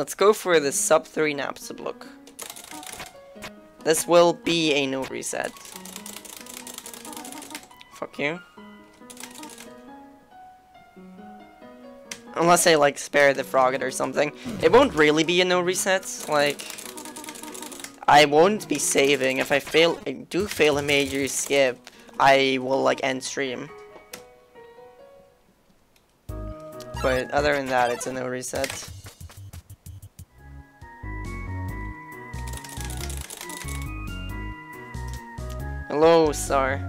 Let's go for the sub 3 Napstablook. This will be a no reset. Fuck you. Unless I like spare the Froggit or something. It won't really be a no reset. Like I won't be saving. If I fail I do fail a major skip, I will like end stream. But other than that, it's a no reset. Hello, Star.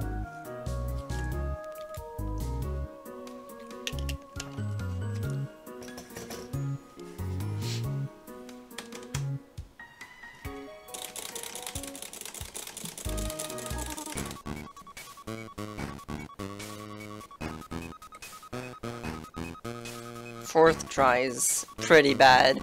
Fourth try is pretty bad.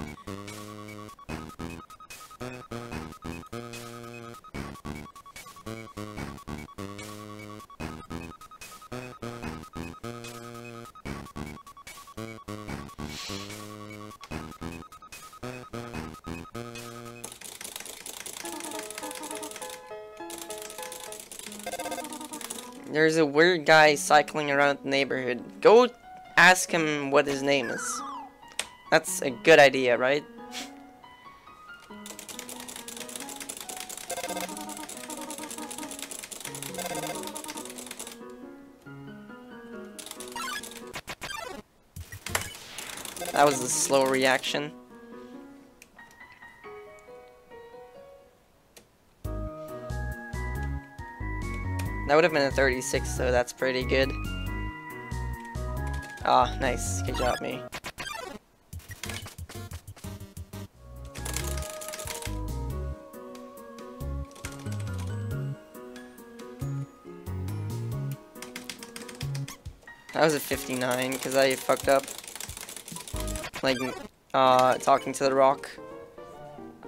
A weird guy cycling around the neighborhood. Go ask him what his name is. That's a good idea, right? That was a slow reaction. That would have been a 36, so that's pretty good. Ah, oh, nice. Good job, me. That was a 59, because I fucked up. Like, uh, talking to the rock.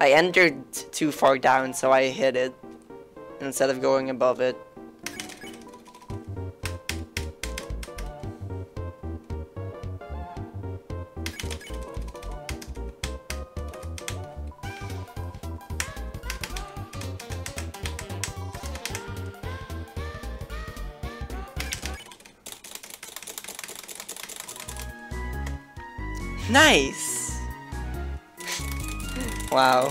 I entered too far down, so I hit it. Instead of going above it. Nice! wow.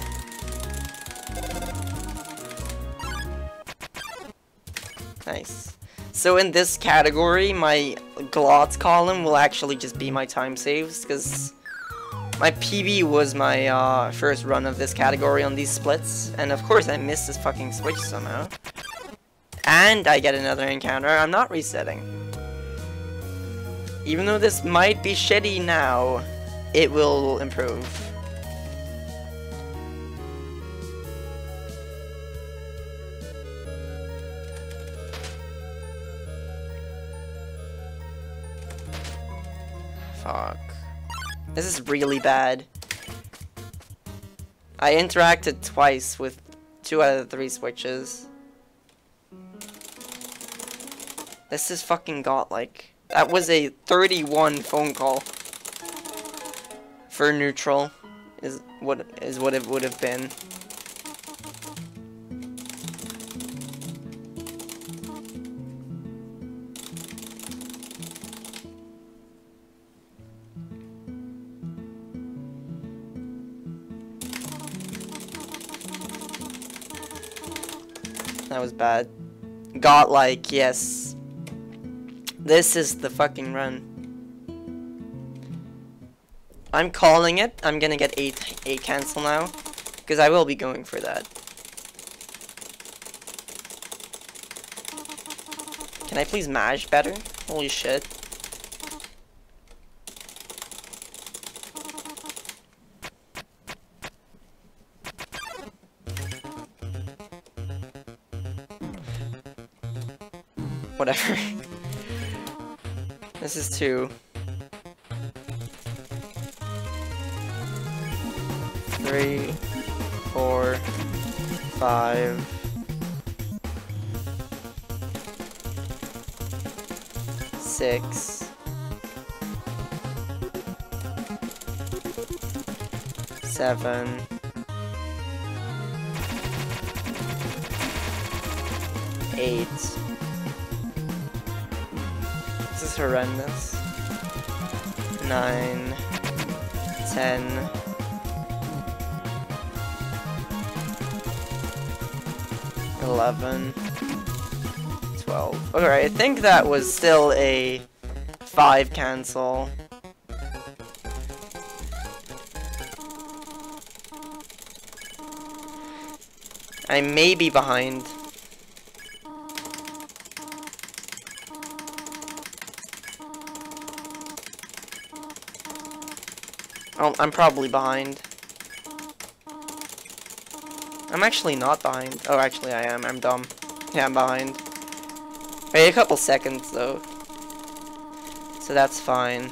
Nice. So in this category, my glots column will actually just be my time saves, because my PB was my uh, first run of this category on these splits, and of course I missed this fucking switch somehow. And I get another encounter, I'm not resetting. Even though this might be shitty now, it will improve. Fuck. This is really bad. I interacted twice with two out of the three switches. This is fucking godlike. That was a 31 phone call for neutral is what is what it would have been. That was bad. Got like, yes. This is the fucking run. I'm calling it. I'm gonna get 8, 8 cancel now. Because I will be going for that. Can I please mash better? Holy shit. Whatever. this is two. Five, six, seven. Eight. This is horrendous. Nine. Ten. Eleven. Twelve. Alright, I think that was still a five cancel. I may be behind. Oh, I'm probably behind. I'm actually not behind. Oh, actually I am. I'm dumb. Yeah, I'm behind. Wait a couple seconds, though. So that's fine.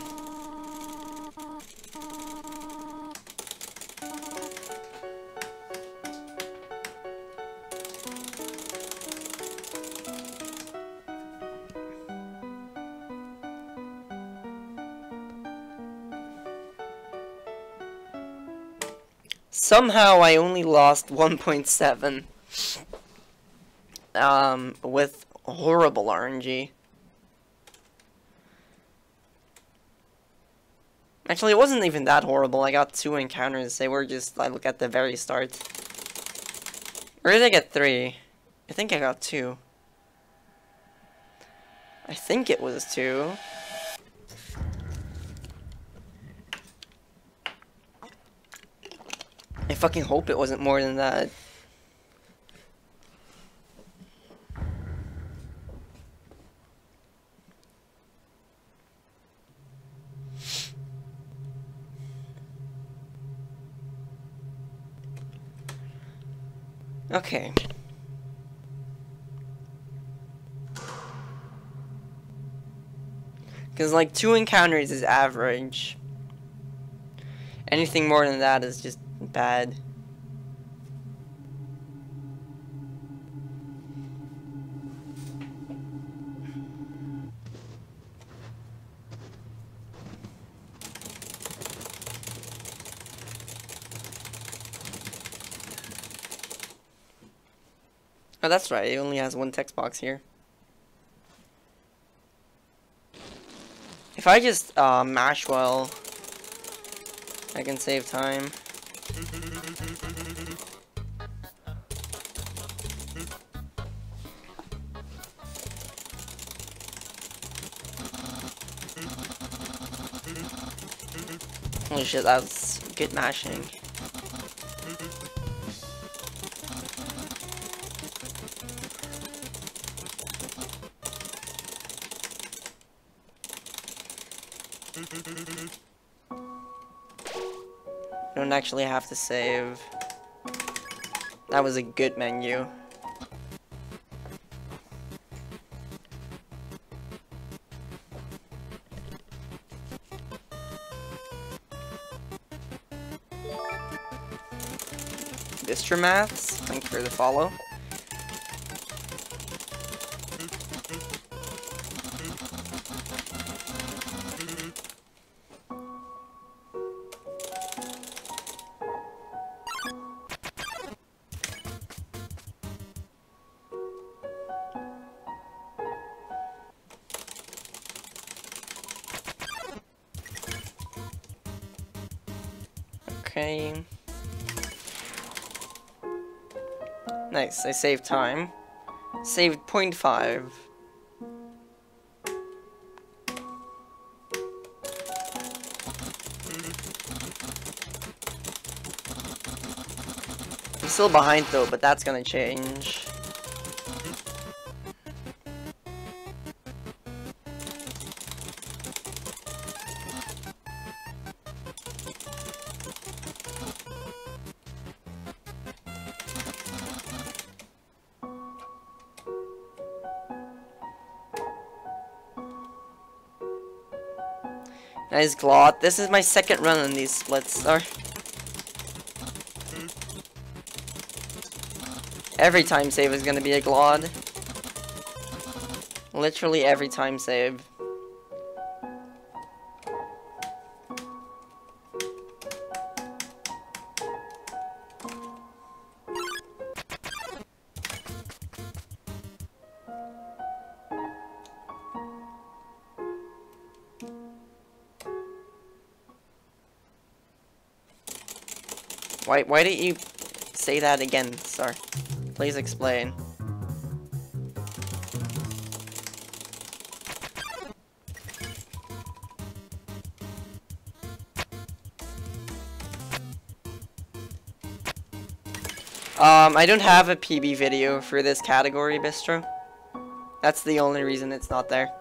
Somehow I only lost 1.7. Um, with horrible RNG. Actually, it wasn't even that horrible. I got two encounters. They were just, I look at the very start. Or did I get three? I think I got two. I think it was two. Fucking hope it wasn't more than that. Okay. Because, like, two encounters is average. Anything more than that is just bad. Oh, that's right. It only has one text box here. If I just uh, mash well, I can save time. Holy shit, that's good mashing. Don't actually have to save. That was a good menu. Maths, thank you for the follow. Nice, I saved time. Saved 0.5. I'm still behind though, but that's gonna change. Nice Glot. This is my second run on these splits. Sorry. Every time save is gonna be a Glod. Literally every time save. Why, why didn't you say that again, sir? Please explain. Um, I don't have a PB video for this category, Bistro. That's the only reason it's not there.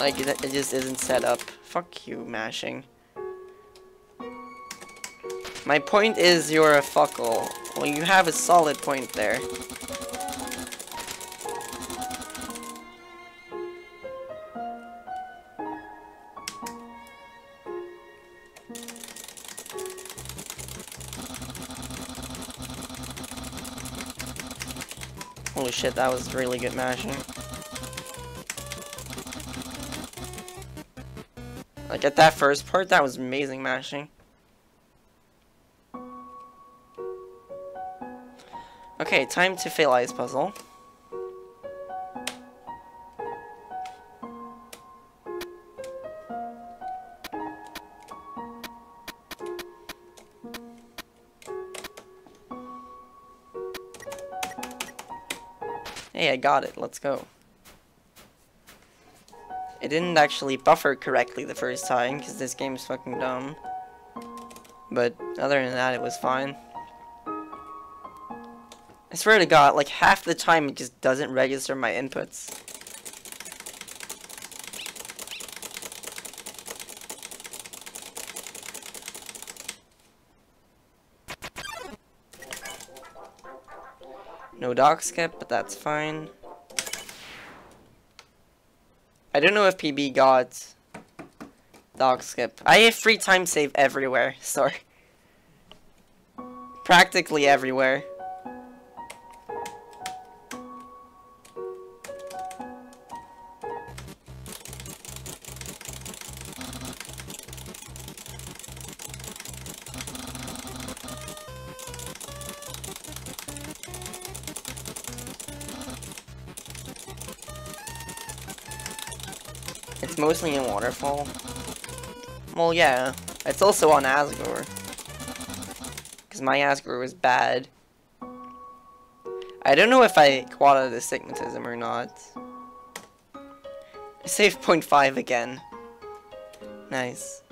Like, it, it just isn't set up. Fuck you, mashing. My point is you're a fuckle. Well, you have a solid point there. Holy shit, that was really good mashing. Like, at that first part, that was amazing mashing. Okay, time to fail ice puzzle. Hey, I got it. Let's go. Didn't actually buffer correctly the first time, because this game's fucking dumb. But other than that, it was fine. I swear to god, like half the time it just doesn't register my inputs. No dog skip, but that's fine. I don't know if PB got dog skip. I have free time save everywhere, sorry. Practically everywhere. Mostly in Waterfall. Well, yeah. It's also on Asgore. Because my Asgore was bad. I don't know if I quadded Astigmatism or not. Save 0.5 again. Nice.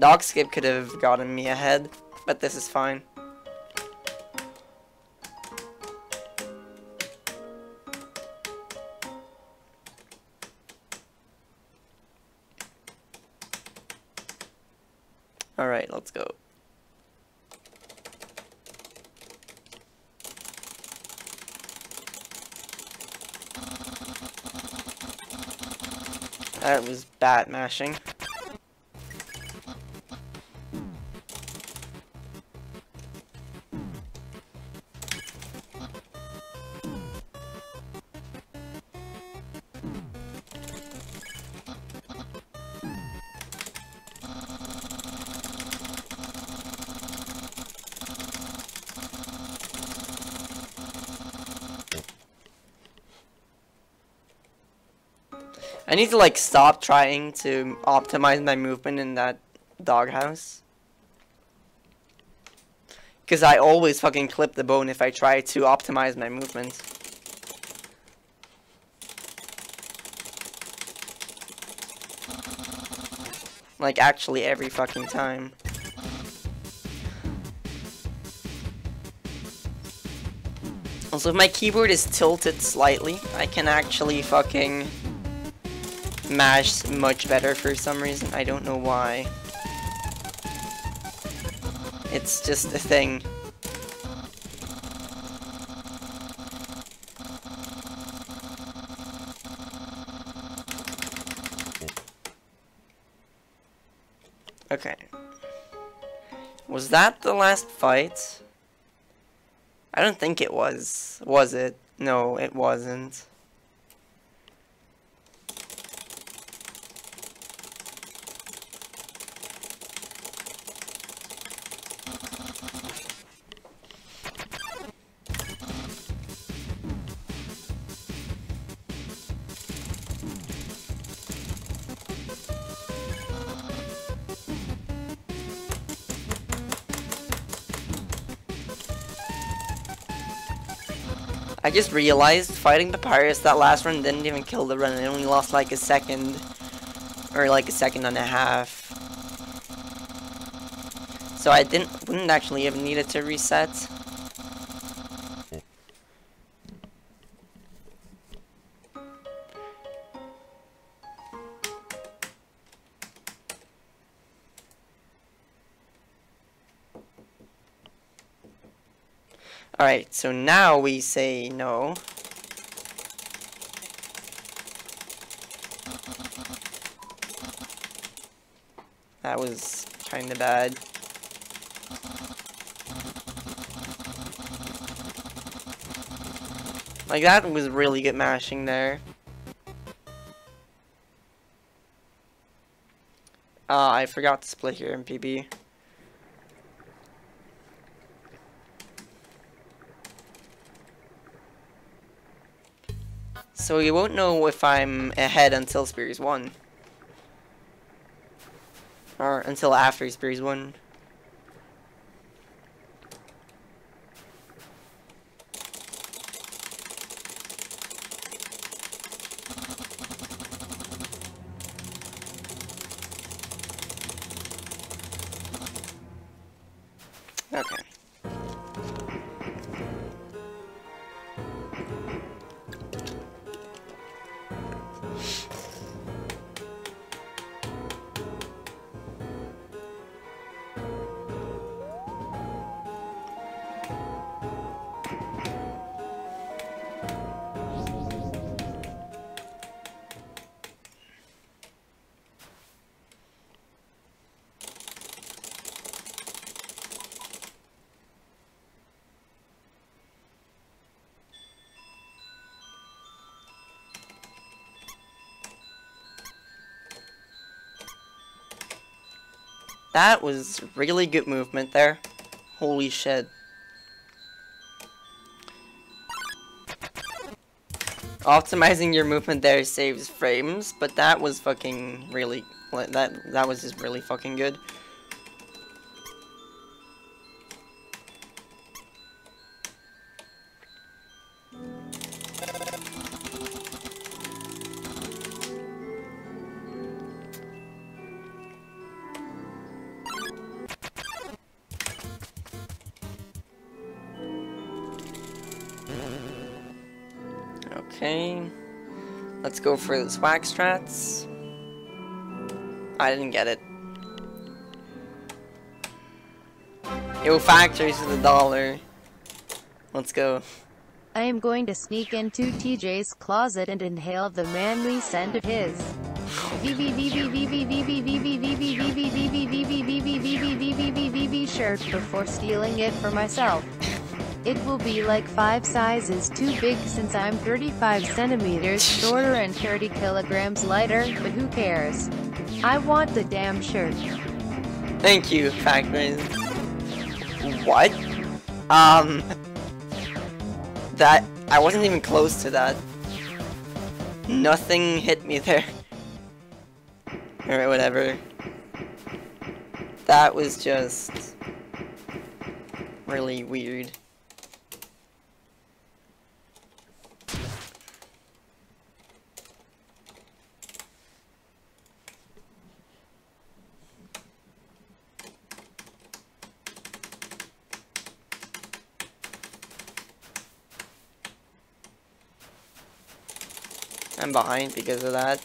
Dog Skip could have gotten me ahead, but this is fine. That was bat mashing. I need to like stop trying to optimize my movement in that doghouse. Because I always fucking clip the bone if I try to optimize my movement. Like actually every fucking time. Also, if my keyboard is tilted slightly, I can actually fucking mash much better for some reason. I don't know why. It's just a thing. Okay. Was that the last fight? I don't think it was. Was it? No, it wasn't. Realized fighting Papyrus that last run didn't even kill the run. It only lost like a second. Or like a second and a half. So I didn't wouldn't actually have needed to reset. Alright, so now we say no. That was kinda bad. Like that was really good mashing there. Uh, I forgot to split here in PB. So you won't know if I'm ahead until Spears 1. Or until after Spears 1. That was really good movement there. Holy shit. Optimizing your movement there saves frames, but that was fucking really that that was just really fucking good. For the swag strats. I didn't get it. Yo, factories for the dollar. Let's go. I am going to sneak into TJ's closet and inhale the manly scent of his shirt before stealing it for myself. It will be like 5 sizes too big since I'm 35 centimeters shorter and 30 kilograms lighter, but who cares? I want the damn shirt. Thank you, Factories. What? Um... That... I wasn't even close to that. Nothing hit me there. Alright, whatever. That was just... Really weird. I'm behind because of that.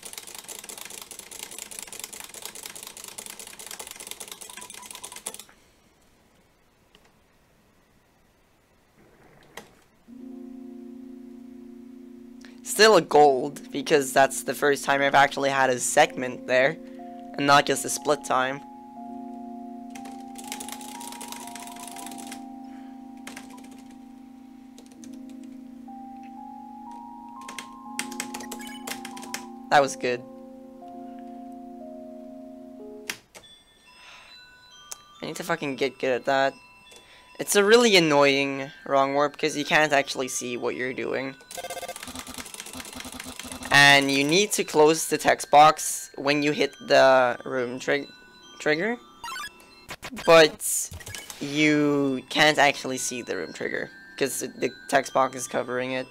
Still a gold, because that's the first time I've actually had a segment there, and not just a split time. That was good. I need to fucking get good at that. It's a really annoying wrong warp because you can't actually see what you're doing. And you need to close the text box when you hit the room tri trigger. But you can't actually see the room trigger because the text box is covering it.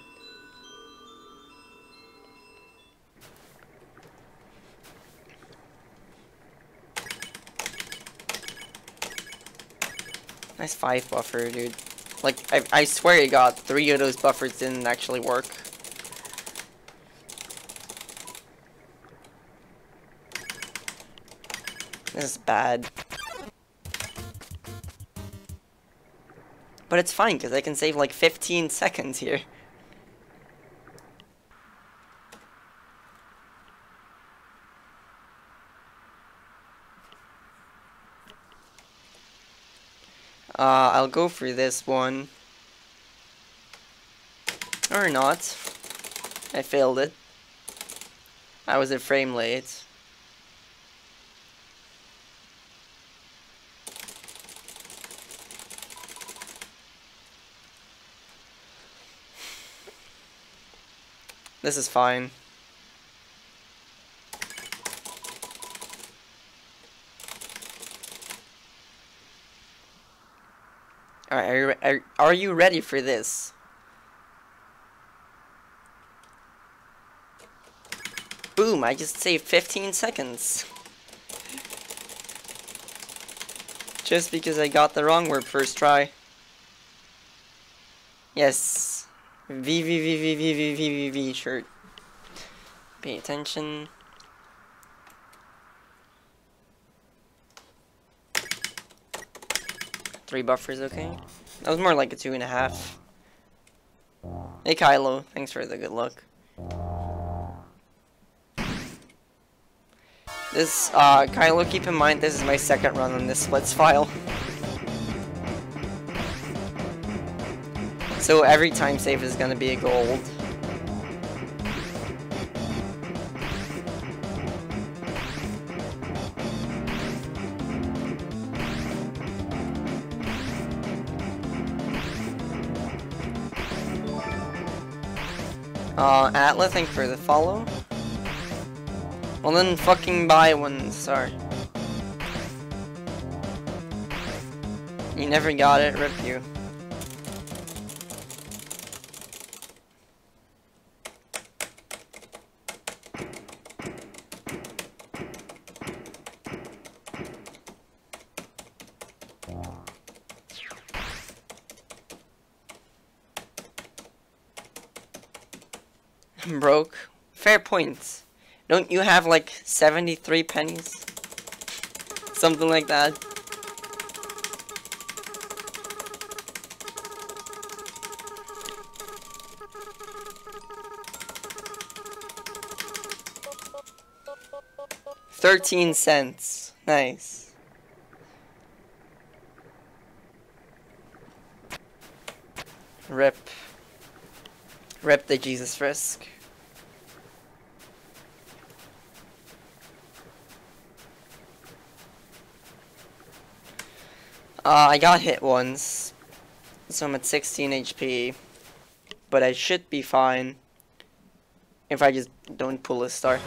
Nice 5 buffer, dude. Like, I, I swear to god, three of those buffers didn't actually work. This is bad. But it's fine, because I can save like 15 seconds here. Uh, I'll go for this one. Or not. I failed it. I was a frame late. This is fine. Alright, are you, are, are you ready for this? Boom, I just saved 15 seconds. Just because I got the wrong warp first try. Yes. V V V V V V V V V shirt. Pay attention. Three buffers, okay? That was more like a two and a half. Hey Kylo, thanks for the good luck. This, uh, Kylo, keep in mind this is my second run on this splits file. So every time save is gonna be a gold. Uh, Atlas, thank for the follow. Well then fucking buy one, sorry. You never got it, rip you. Broke. Fair points. Don't you have like 73 pennies? Something like that. Thirteen cents. Nice. Rip. Rip the Jesus Frisk. Uh, I got hit once, so I'm at 16 HP, but I should be fine if I just don't pull a star.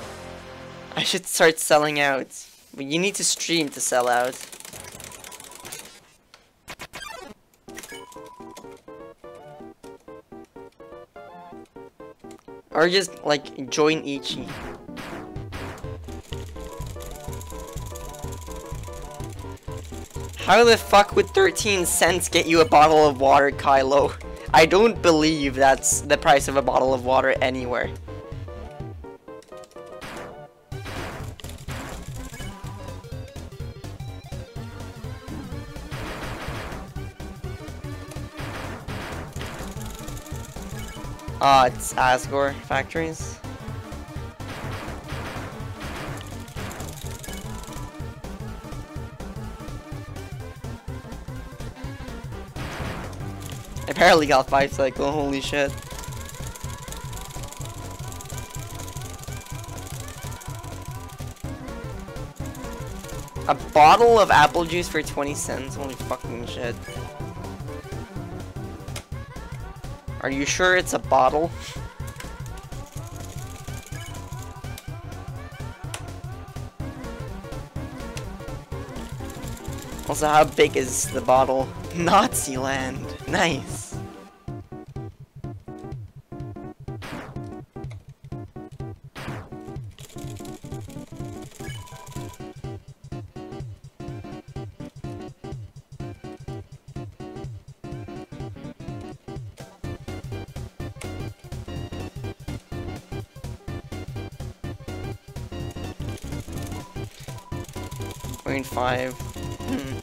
I should start selling out, but you need to stream to sell out. Or just, like, join Ichi. How the fuck would 13 cents get you a bottle of water, Kylo? I don't believe that's the price of a bottle of water anywhere. Ah, uh, it's Asgore Factories. Apparently got 5 cycle, holy shit. A bottle of apple juice for 20 cents, holy fucking shit. Are you sure it's a bottle? Also, how big is the bottle? Nazi land. Nice. 0.5. Hmm.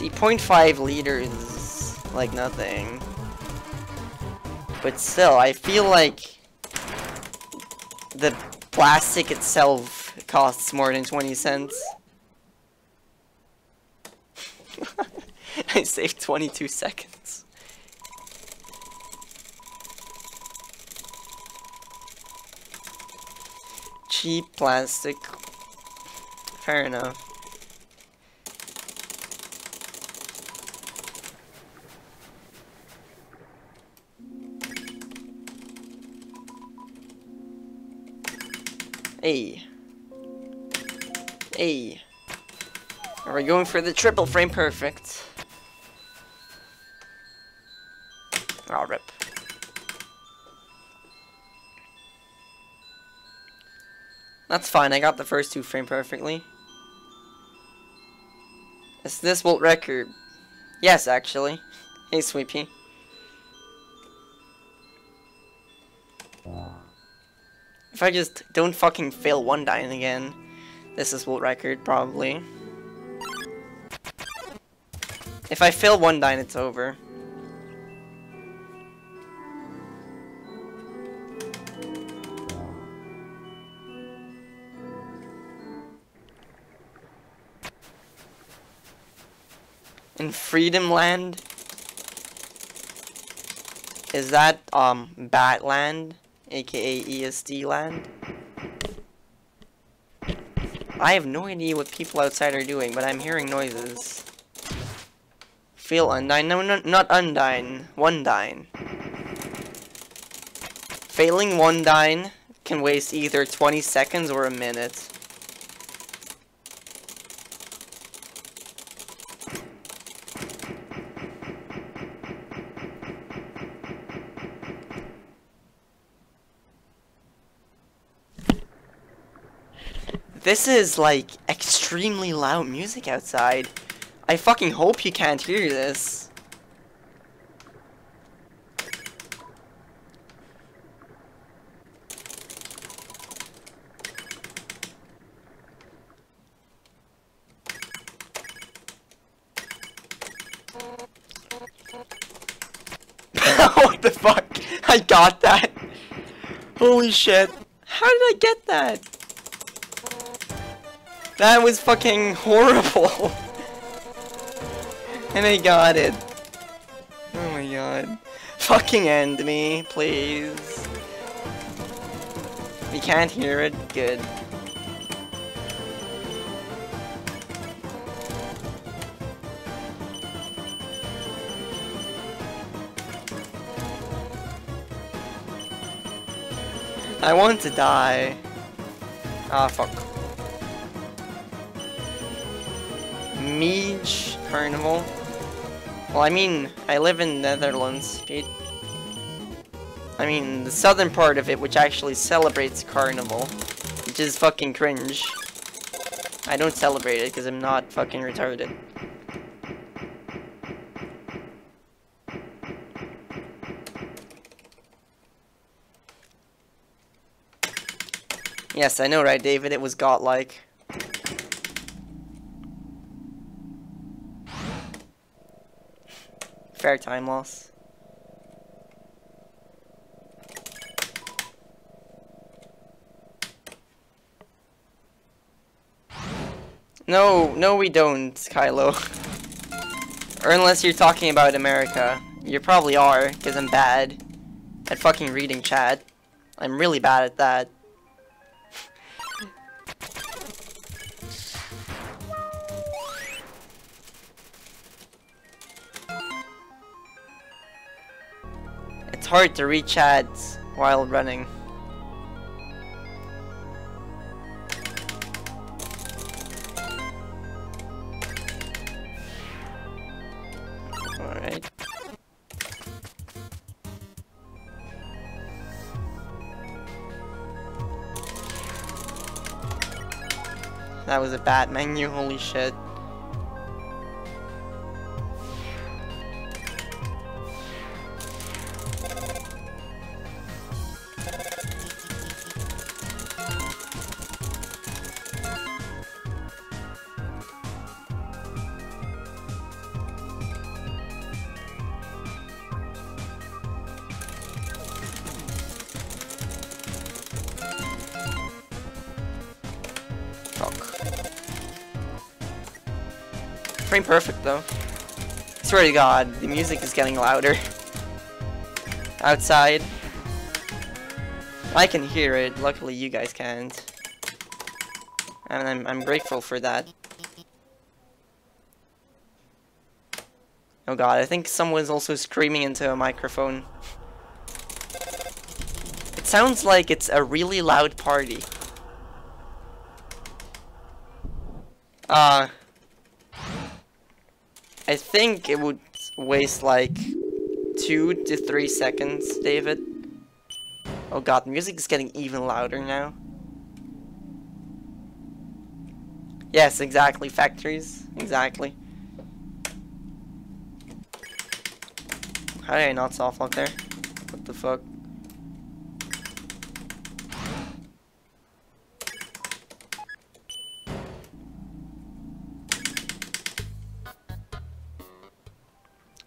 See, 0.5 liters, is like nothing. But still, I feel like the plastic itself costs more than 20 cents. I saved 22 seconds. Cheap plastic. Fair enough. Hey. Hey. Are we going for the triple frame perfect? That's fine, I got the first two frame perfectly. Is this world record? Yes, actually. Hey, Sweepy. If I just don't fucking fail one dying again, this is world record, probably. If I fail one dying, it's over. In Freedom Land? Is that, um, Batland? aka ESD land. I have no idea what people outside are doing, but I'm hearing noises. Feel Undyne. No, no, not Undyne. One. Failing one Dyne can waste either 20 seconds or a minute. This is, like, extremely loud music outside. I fucking hope you can't hear this. what the fuck? I got that. Holy shit. How did I get that? That was fucking horrible. and I got it. Oh my god. Fucking end me, please. You can't hear it? Good. I want to die. Ah, fuck. Miege Carnival. Well, I mean, I live in Netherlands. I mean, the southern part of it, which actually celebrates Carnival. Which is fucking cringe. I don't celebrate it because I'm not fucking retarded. Yes, I know, right, David? It was godlike. Fair time loss. No, no we don't, Kylo. or unless you're talking about America. You probably are, because I'm bad at fucking reading chat. I'm really bad at that. Hard to read chats while running. Alright. That was a bad menu, holy shit. Perfect though. I Swear to God, the music is getting louder. Outside. I can hear it, luckily you guys can't. And I'm, I'm grateful for that. Oh god, I think someone's also screaming into a microphone. It sounds like it's a really loud party. Uh, I think it would waste like two to three seconds, David. Oh god, music is getting even louder now. Yes, exactly, factories, exactly. How did I not soft lock there? What the fuck?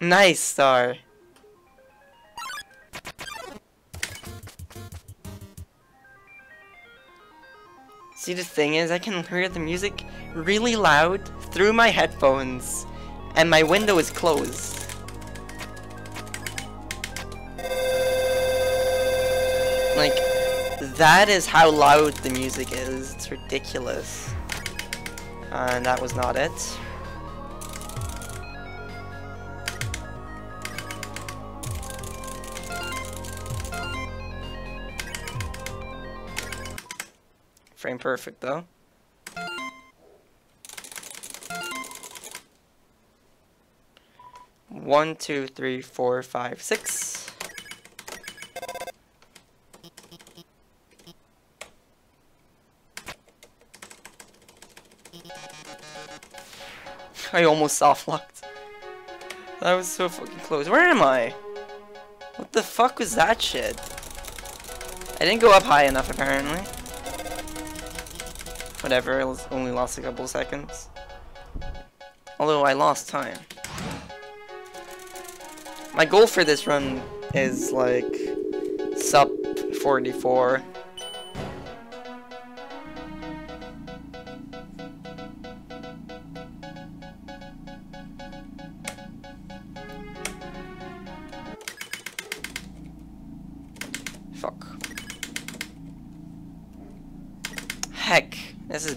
Nice star. See, the thing is, I can hear the music really loud through my headphones, and my window is closed. Like, that is how loud the music is. It's ridiculous. And that was not it. Frame perfect though. One, two, three, four, five, six. I almost soft locked. That was so fucking close. Where am I? What the fuck was that shit? I didn't go up high enough apparently. Whatever, it only lost a couple seconds. Although I lost time. My goal for this run is like sub 44.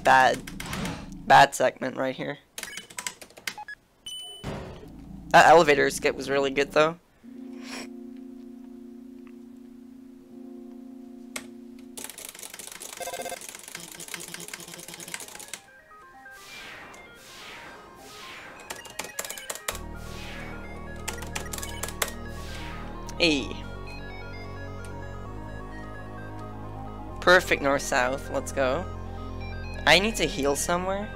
Bad. Bad segment right here. That elevator skip was really good though. A. Perfect north-south, let's go. I need to heal somewhere.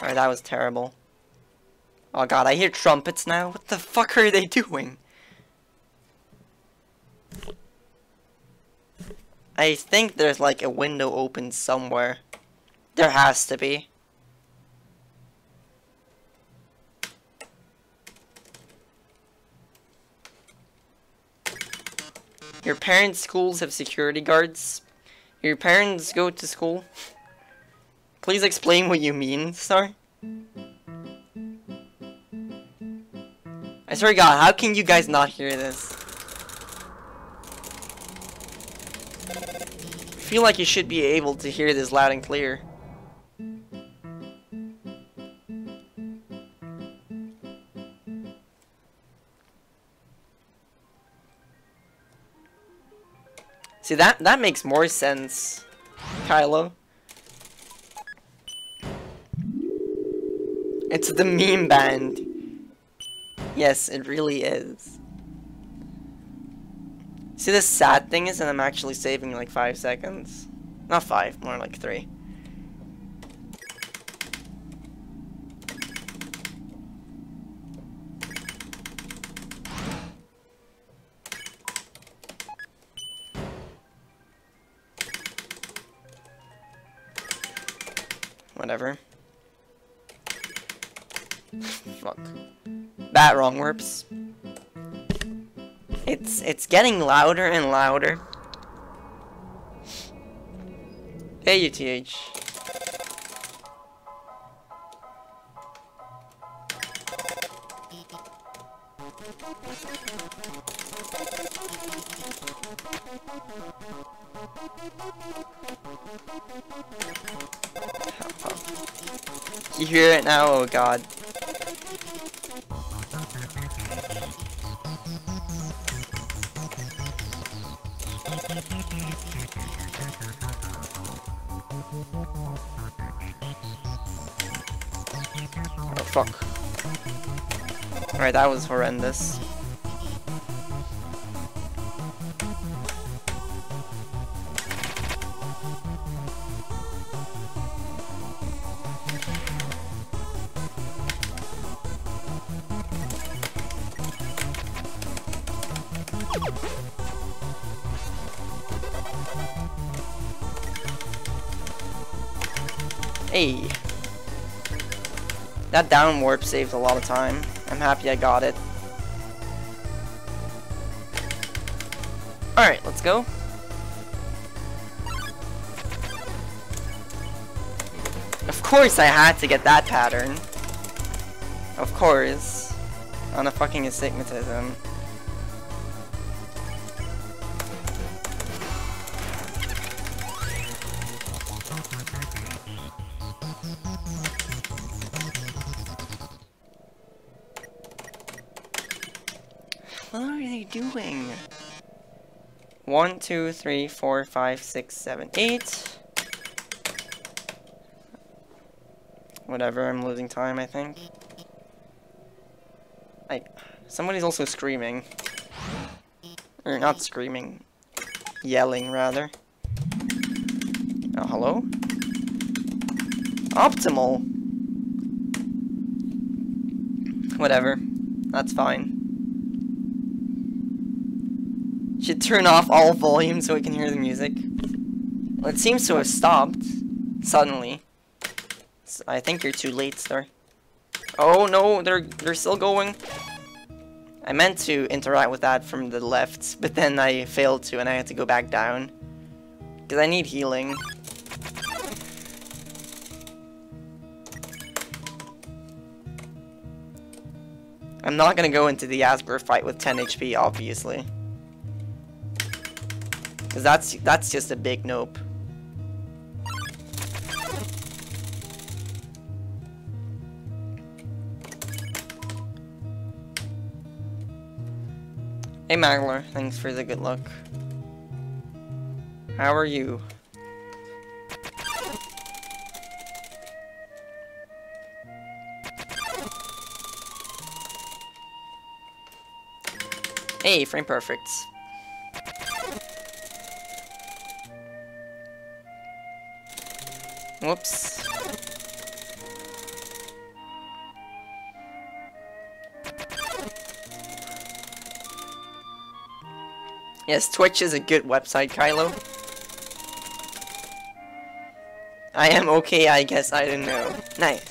Alright, that was terrible. Oh god, I hear trumpets now. What the fuck are they doing? I think there's like a window open somewhere. There has to be. Your parents' schools have security guards. Your parents go to school. Please explain what you mean, Star. I swear to God, how can you guys not hear this? I feel like you should be able to hear this loud and clear. See, that, that makes more sense, Kylo. It's the meme band. Yes, it really is. See, the sad thing is that I'm actually saving like five seconds. Not five, more like three. Bat wrong warps. It's it's getting louder and louder. Hey, UTH. You hear it now? Oh god. Fuck. Alright, that was horrendous. That down warp saved a lot of time. I'm happy I got it. Alright, let's go. Of course I had to get that pattern. Of course. On a fucking astigmatism. Two, three, four, five, six, seven, eight. Whatever, I'm losing time, I think. Like, somebody's also screaming. Or not screaming. Yelling, rather. Oh, hello? Optimal! Whatever. That's fine. Should turn off all volume so we can hear the music. Well, it seems to have stopped. Suddenly. I think you're too late, Star. Oh no, they're they're still going. I meant to interact with that from the left, but then I failed to and I had to go back down. Because I need healing. I'm not gonna go into the Asgore fight with 10 HP, obviously. Cause that's that's just a big nope. Hey Magler, thanks for the good luck. How are you? Hey, frame perfect. Whoops. Yes, Twitch is a good website, Kylo. I am okay, I guess, I don't know. Nice.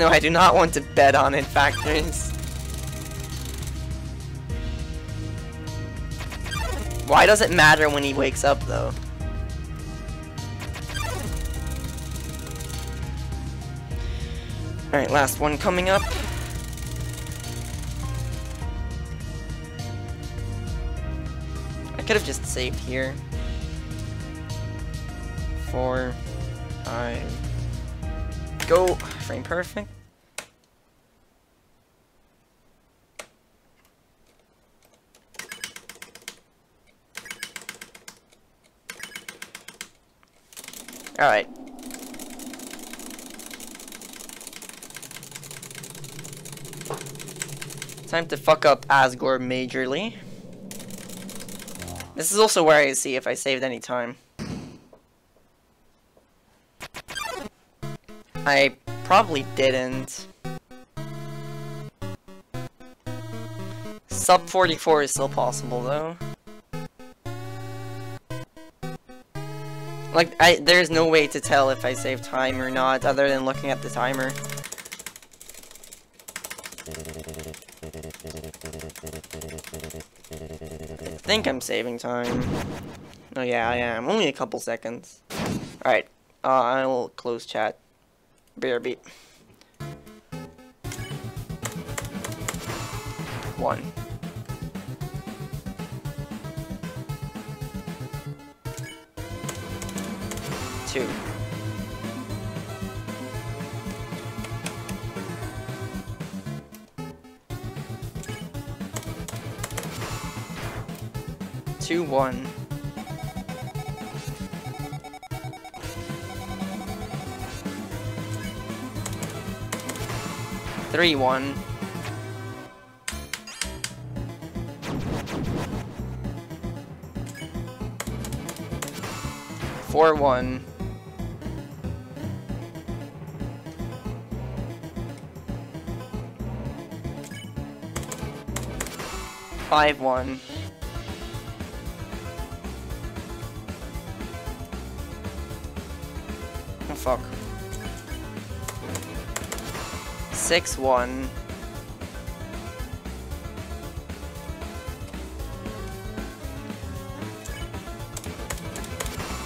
No, I do not want to bet on it, factories. Why does it matter when he wakes up, though? Alright, last one coming up. I could have just saved here. Four, five, go! Frame perfect. Alright. Time to fuck up Asgore majorly. This is also where I see if I saved any time. I probably didn't. Sub 44 is still possible though. Like, I there's no way to tell if I save time or not, other than looking at the timer. I think I'm saving time. Oh yeah, I am. Only a couple seconds. Alright, uh, I'll close chat. BRB. One. Two. Two, one. Three, one. Four, one. Five, one. Six one.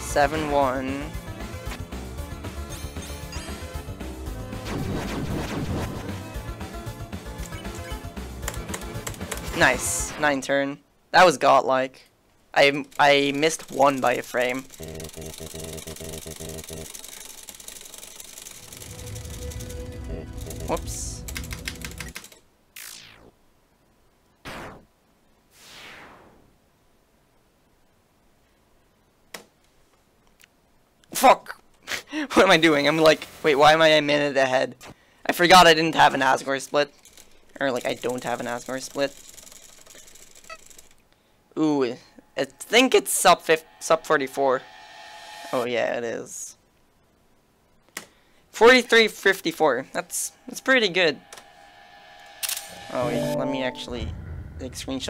Seven one. Nice. Nine turn. That was godlike. I I missed one by a frame. Whoops. Fuck! what am I doing? I'm like, wait, why am I a minute ahead? I forgot I didn't have an Asgore split. Or, like, I don't have an Asgore split. Ooh, I think it's sub, sub 44. Oh, yeah, it is. 43.54. That's that's pretty good. Oh wait, let me actually take screenshot